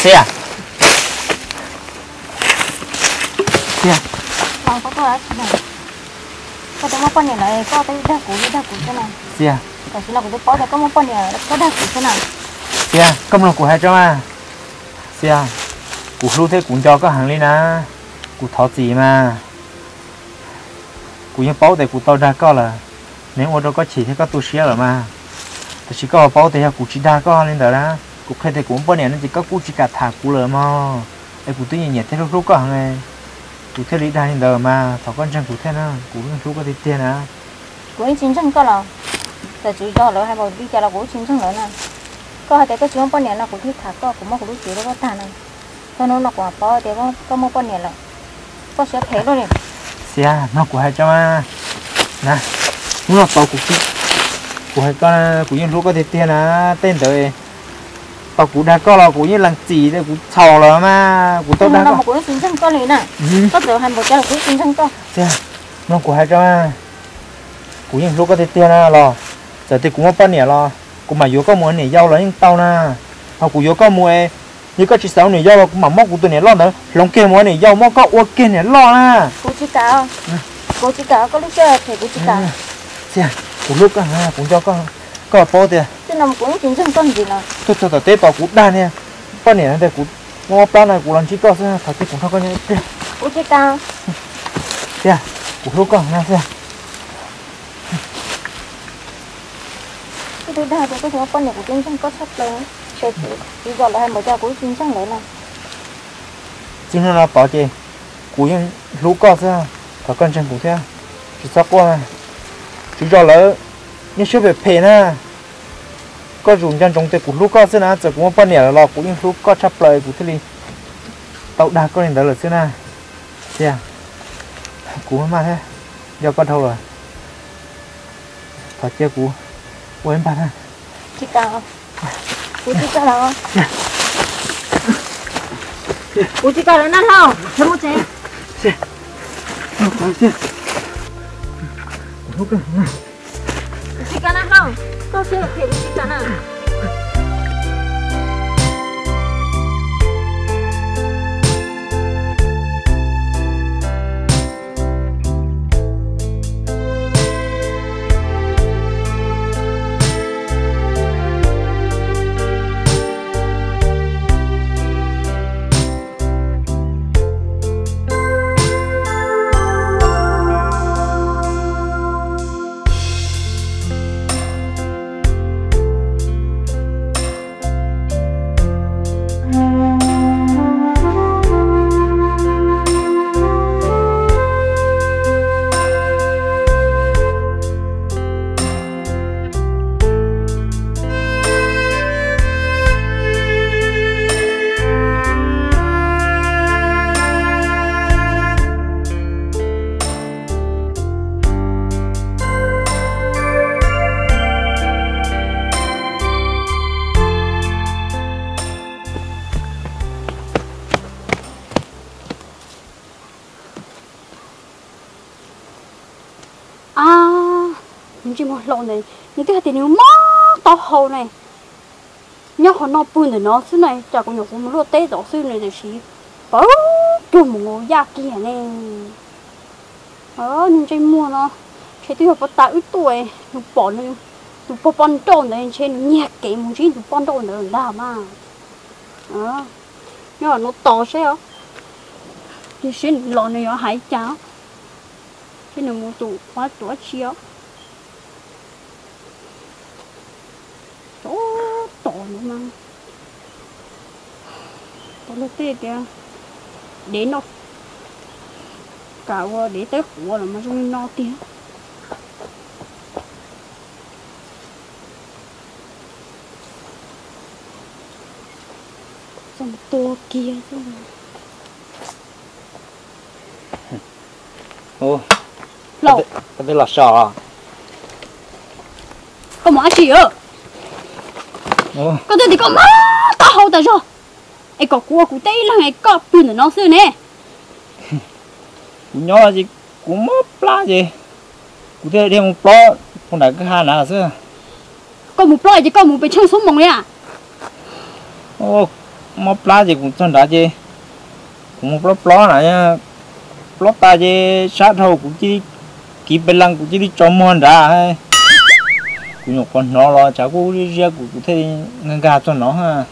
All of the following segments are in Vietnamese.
xe à? Xe à? Không có có này. Có tôi muốn con này có cái đa củ đa củ thế này. xe à? Chỉ là của tôi có có muốn con này có đa củ thế nào. xe à? Công lòng của hai cho mà? Xe à? Cụ lúc thế cũng cho có hàng lên à cụ thọ gì mà. Cụ những bao để cụ tao ra có là nếu ô đâu có chỉ thì có tu sửa rồi mà. Thì chỉ có bao để cụ chỉ đa có lên đó đó cụ khai thì cũng bao nhiêu nó chỉ có cụ chỉ cả thả cụ rồi mà ai cụ tự nhiên nhẹ thế lúc lúc có hàng này cụ thế lý đa lên đó mà thọ con chân cụ thế nó cụ lúc lúc có thể tiền à Của anh chính chân có là. Tại chỉ cho rồi hai bộ đi cho là của chính chân rồi nè. Có hai cái cái chúng con này là của thích thả có của mất của lúc chỉ đó có thả này. Cho nó là quả bao thì có có mua con này là có sẽ thế rồi này. xe nó của hai cho mà nè là bao cụ của hai con cụ những lúc có thể tiền à tên tới bao cụ đã có là cụ như lần chỉ để cụ thò rồi mà. Cụ tốt đã có của chính chân có này nè. ừ. Có rồi hai bộ cho là của chính chân có. xe nó của hai cho mà cụ những lúc có thể tiền à lo giờ thì cũng có bao nhiêu lo cụ mà vô có mua này giao là những tao nè hoặc cụ vô có mua như có chỉ sáu này giao là cũng mà móc cụ tôi này lo nữa. Lòng kia mua này giao móc có ok này lo nè Của chỉ cả. Của chỉ cả có lúc chơi thì của chỉ cả. xe cụ lúc ha cũng cho con có bao tiền Chứ nào chính con gì nào. tế bảo cụ đa nè bao nhiêu đây cụ mua bao này cụ làm chỉ có xe thật cũng không có nhớ xe Của chỉ cả. xe cụ lúc con nè xe cái thứ hai thì cái thứ con này của chính chân có sắp cái chỉ gọi là hai bộ cho của chính chân lấy này chính là bảo chị cụ những lúc có xe thật con chân cụ xe chỉ sắp qua chỉ cho lỡ nhưng chưa về phê nè có dùng chân trong tay của lúc có xin nè giờ cũng bao nhiêu là của những lúc có chấp lời của thế đi tàu đa có nên đó là xe nè xe cụ mà thế do con đâu rồi thật chưa cụ quên bạn à chỉ tao cú chỉ tao đâu cú chỉ tao là nát không thế một chế không phải xe lúc đó của chỉ cả nát không có xe thì của lộn này. Những cái tiền nó to hồ này. Nhớ họ nó bùn này, nó xứ này. Chả có nhiều cũng lúa tê đó xứ này thì xí. Bảo chung một ngôi gia kia này. Ờ những chỉ mua nó. Chỉ tiêu học tại ít tuổi. Nó bỏ nó nó bỏ bắn trộn này. Trên nhẹ cái một chỉ nó bắn trộn này là mà ờ nhớ nó to xe không thì xin lộn này nó hãy cháo. Cái này mua tủ quá tuổi chiếu mà tổ lúc tết kìa. Để nó cả qua để tới khổ là mà trong no tiếng xong to kia chứ. Ô lậu cái là sò. Có mà gì ô có tôi thì có má tao hậu tại sao ai có cua của tây là ngày có pin ở nó xưa nè. Cũng nhỏ gì? Cũng mất lá gì? Cũng thế đem một bó không phải cái hai nào xưa. Có một loại thì có một bị chân xuống mông nè ô mò plá gì cũng chân đã chứ cũng một plá plá này nha plá ta chứ sát hậu cũng chỉ kỹ bên lăng cũng chỉ đi cho mòn đã hay cũng nhục con nó lo cháu cũng đi ra cũng thấy ngang gà cho nó ha.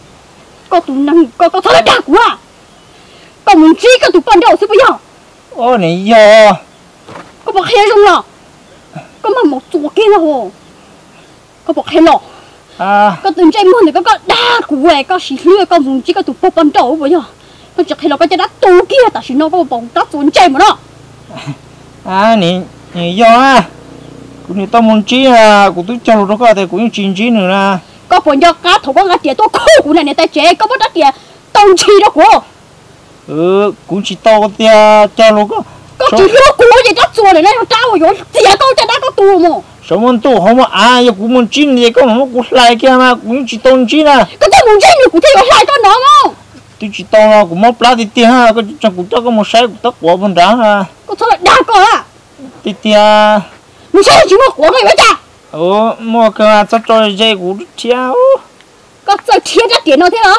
Có tụi năng có có thôi đã quá. Có muốn chi có tụi con đâu sẽ bây giờ? Ô này giờ. Có bọc he không nào? Có mà một chuột kia nào hồ. Có bọc he nào à. Có tụi trai môn thì có có đa quẻ có xì lưỡi có muốn chi có tụi bọc con đâu bây giờ. Có chặt he nào có cho đá tu kia tại sao nó có bọc đá tụi trai mà nó? À này này giờ à cũng như tao muốn chi à cũng tôi cho nó có thể cũng như chín chín nữa nè. Có bọn cho cá thổ có cá tiền tôi khô của này này tay chế có bắt đá tiền tông chi đó của. Ừ cũng chỉ tao tia cho nó có có chỉ nó của gì đá chùa này này nó trao rồi tiền câu cho đá có tu mà. Sao mà tu không mà à giờ cũng muốn chín thì có nó cũng lại kia mà cũng chỉ tao chín à có tôi muốn chơi nhiều của tôi lại con nó không tôi chỉ tao là cũng mất lá thì tia ha có chẳng cũng cho có một sai cũng tất của bên đó ha. Có thôi đá có à thì tia mình sai chỉ một của này vậy ta ừ mua cái cho cho dây cũng chéo. Có chơi thiên ra tiền nó thế hả?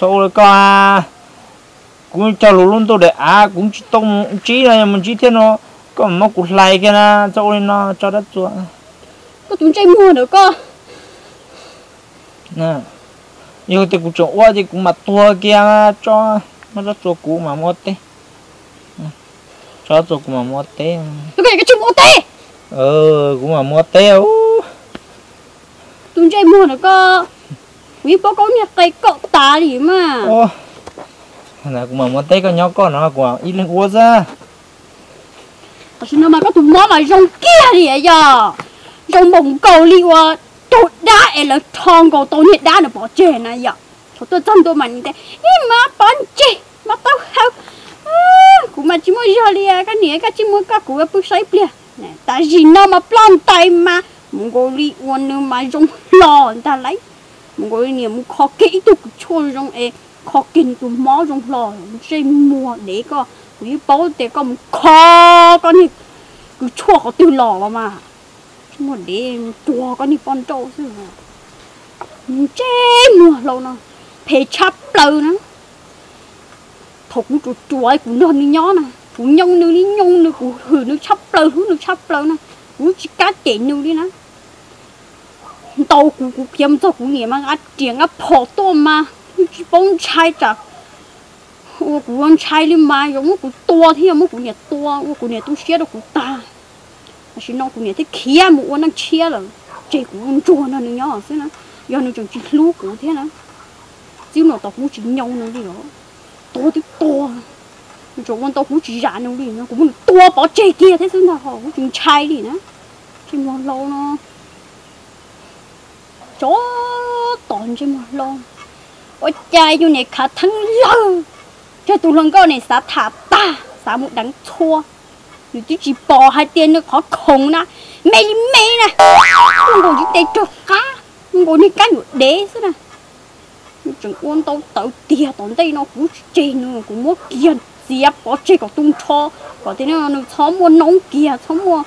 Sau rồi có cũng cho luôn luôn tôi để à cũng chỉ tông chỉ là mình chỉ thế nó có mà cũng lại cái na sau rồi nó cho đất chua có tụi chơi mua nữa có nè nhiều thì cũng chỗ thì cũng mặt tua kia cho mà đất cũ mà mua té cho chua cũng mà mua té tôi cái cái chim ô tê ờ cũng mà mua té ô tụi chơi mua nữa có quý bố có nhà cây cậu ta gì mà. Ô là cũng mà mua té có nhau con nó cũng ít lên uống ra. Xin mà có tụi nó mà rong kia đi vậy giờ. Rong bồng cầu đi qua tụi đá ấy là thong cầu tôi nhiệt đá nó bỏ chè này giờ. Thôi tôi chân tôi mà như thế mà bán chè mà tao không cũng mà chỉ muốn giờ đi cái này cái chỉ muốn cái của cái bức sấy bia nè, tại vì nó mà plan tay mà mong có đi uống nữa mà rong lò ta lấy. Mong có đi mong khó kỹ tục chôn rong e khó kinh tụi mó rong lò chơi mua để có, quý bố để có một khó, có ni cứ chua có tiêu lò mà. Chúng mà để chua có ni con trâu chứ mà. Chế mua lâu nó phải chắp lâu nó. Thục chuột chuột cũng non đi nhó nè phụ nhông nữa đi nhông nữa phụ hử nữa chắp lâu hử nữa chắp lâu nè hú chỉ cá chạy nữa đi nè tàu cụ cụ kiếm tàu cụ nghe mà ăn tiền ăn phở to mà. Chỉ bông chai chả. Ô cụ ăn chai đi mà giống cụ to thì mà cụ nhà to. Ô cụ nhà tôi xé được cụ ta. Mà xin nó cụ nhà thế kia mà ô nó chia rồi chỉ cụ ăn chua nó nữa nhỏ thế nè giờ nó chẳng chỉ lú cụ thế nè chứ nó tàu cụ chỉ nhông nữa đi đó, to thì to chỗ con tao cũng chỉ ra nó đi nó cũng muốn tua bỏ chơi kia thế xưng là họ cũng chừng chai đi nữa chỉ một lâu nó chỗ tòn chỉ một lâu ở chai như này khá thắng lâu cho tụi lần câu này xả thả ta xả một đắng chua thì chứ chỉ bỏ hai tiền nó khó khổng nè mê đi mê nè không còn chỉ tay trượt cá không còn đi cá nhụt đế thế nè chừng uôn tao tao tiền tao tay nó cũng chơi nữa cũng mất kiên kia dẹp có chơi có tung cho. Có thế nào nó cho mua nông kia cho mua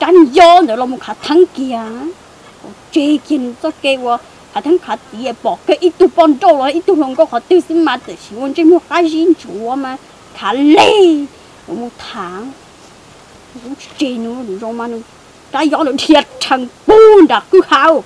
tranh gió, nữa là một khả thắng kia. Chê kia nó kêu ờ, khách thắng khát gì ờ, bỏ cái ít tu bon trâu rồi ít tu lòng có khả tiêu sinh mà tự chỉ muốn chơi một cái gì chúa ờ, mà khả lê. Một tháng, cũng nữa, rồi mà nó cái gió nó thiệt thằng buồn đã cứ hao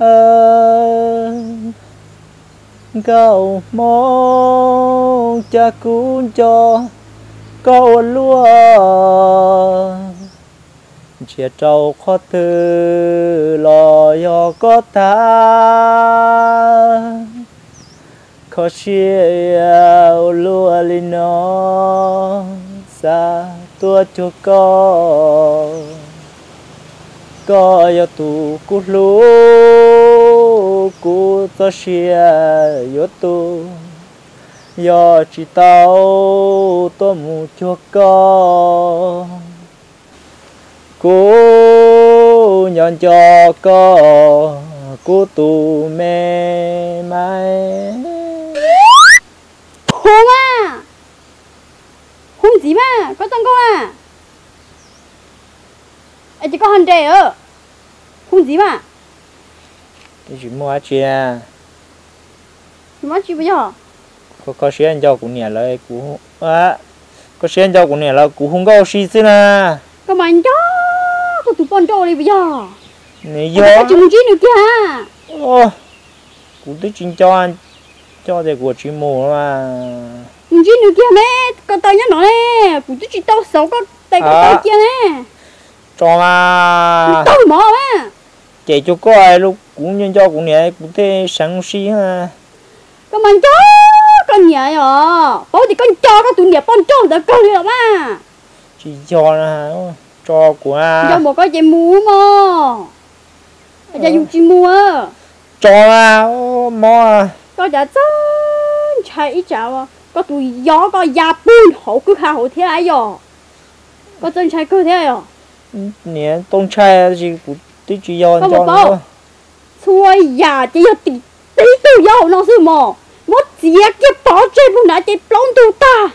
Ờ, cầu mong cha cứu cho cầu lúa. Chia trâu khó tư lo yo có ta khó chia lúa li nó xa tua cho con có yo tu cú lú cú cho xia yo tu yo chỉ tao tôi mu cho con cú nhon cho con cú tu mẹ mai hú mà hú gì mà có tăng công à. Anh chỉ có hành trẻ ơ hú gì mà cái gì mua chia mà chỉ bây giờ? Có có xe cho cũng nhà lại cú à có xe cho cũng nhà là cú không có gì thế nè. Mà anh cho có tụi con trâu đi bây giờ. Có do chúng chỉ nữa kìa. Ô cú tới chính cho anh cho thì của chị mù mà. Chúng chỉ nữa kìa nè có tay nhá nó nè. Cũng chỉ tao xấu có tay có À. tay kia nè. Cho mà. Tao mỏ mà chạy cho có ai lúc cũng nhân cho cũng nhà cũng thế sáng xí ha. Mà anh cho con nhà rồi bố thì con cho có tụi nhà con trâu đã con rồi mà. Chỉ cho là cho của cho à một cái gì mua mà. Giờ dùng chỉ mua. Cho ô mò. À có giả chân chạy à. Có tụi gió có gia bún hậu cứ khá hậu thế ấy rồi có chân chạy cứ thế rồi nè tông trai gì cũng chỉ cho Có cho nữa. xuôi già chỉ có tí. Tí tu gió nó sư mà. Mất giết cái bỏ chơi bún đã chơi plong tu ta.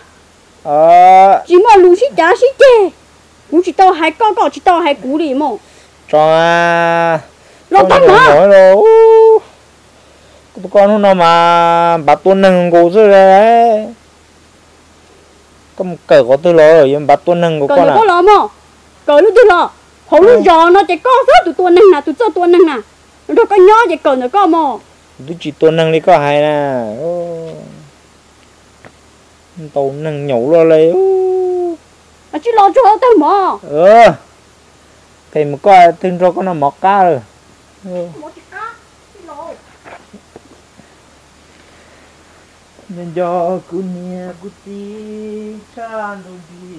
Ờ chỉ mà lú xí chả xí chê. Cũng chỉ tao hai con con chỉ tao hai cú đi mà. Cho mà lo rồi Ú. tụi con nào mà bà tuần nâng cổ rồi đấy. Có một cỡ có tư lô rồi nhưng bà tuần nâng của cờ con nó à? có lo mà. Cờ nó tôi lo hậu nó giò nó chỉ có rất tụi tôi nâng nè tụi cho tôi nâng nè rồi cái nhỏ chỉ cờ nó có mà tôi chỉ tuần nâng đi có hai nè. Tàu nâng nhổ ra lấy à chỉ lo cho tao mà ờ. Thì một coi tin cho con nó mọc cá rồi. Ừ. nên do cứ nhẹ cứ tí chan đồ gì